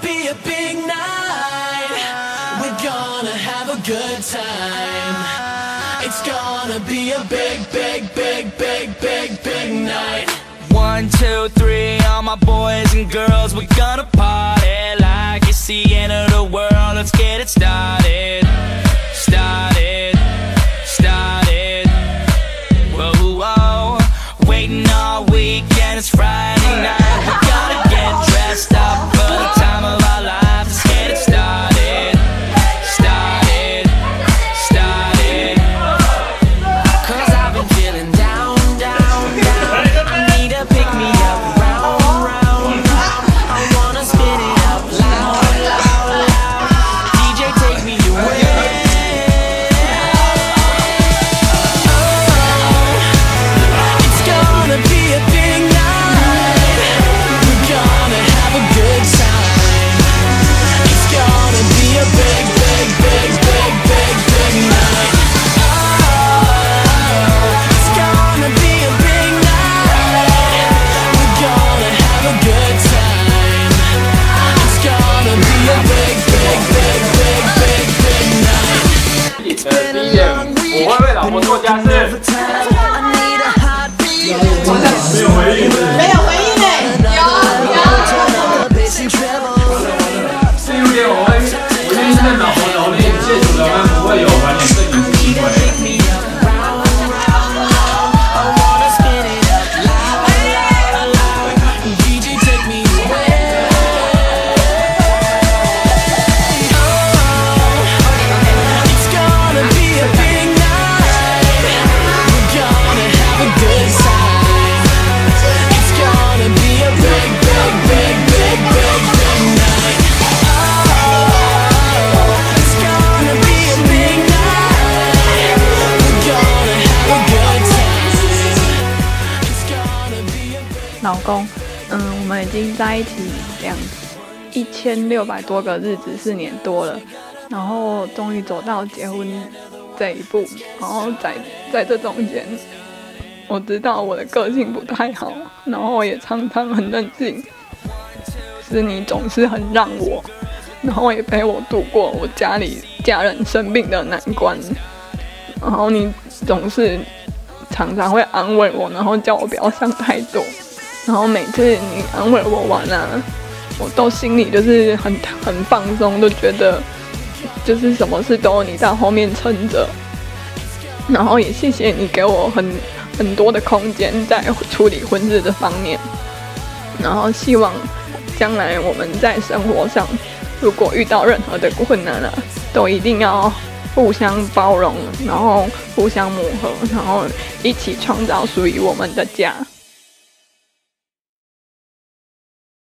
be a big night. We're gonna have a good time. It's gonna be a big, big, big, big, big, big 没有回应 老公，嗯，我们已经在一起两一千六百多个日子，四年多了，然后终于走到结婚这一步，然后在在这中间，我知道我的个性不太好，然后我也常常很任性，是你总是很让我，然后也陪我度过我家里家人生病的难关，然后你总是常常会安慰我，然后叫我不要想太多。然后每次你安慰我完啊，我都心里就是很很放松，都觉得就是什么事都有你在后面撑着。然后也谢谢你给我很很多的空间在处理婚事这方面。然后希望将来我们在生活上，如果遇到任何的困难啊，都一定要互相包容，然后互相磨合，然后一起创造属于我们的家。